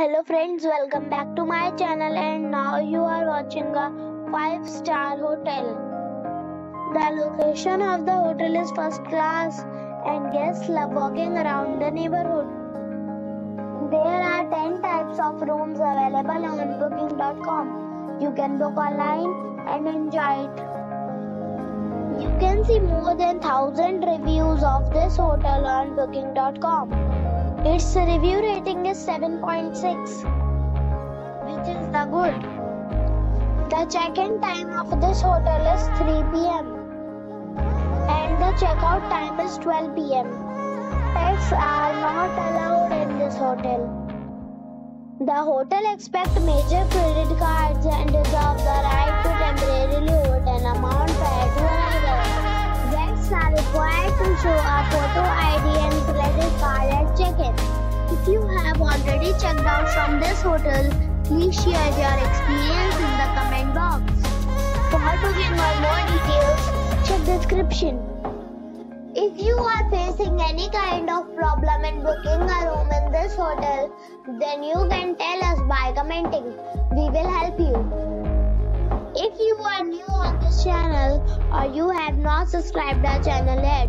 Hello friends, welcome back to my channel and now you are watching a 5 star hotel. The location of the hotel is first class and guests love walking around the neighborhood. There are 10 types of rooms available on booking.com. You can book online and enjoy it. You can see more than 1000 reviews of this hotel on booking.com. Its review rating is 7.6, which is the good. The check-in time of this hotel is 3 p.m. and the checkout time is 12 p.m. Pets are not allowed in this hotel. The hotel accepts major credit cards and reserves the right to temporarily hold an amount prior to arrival. Guests are required to show a photo ID and credit card. If you have already checked out from this hotel, please share your experience in the comment box. For booking or more details, check description. If you are facing any kind of problem in booking a room in this hotel, then you can tell us by commenting. We will help you. If you are new on this channel or you have not subscribed our channel yet,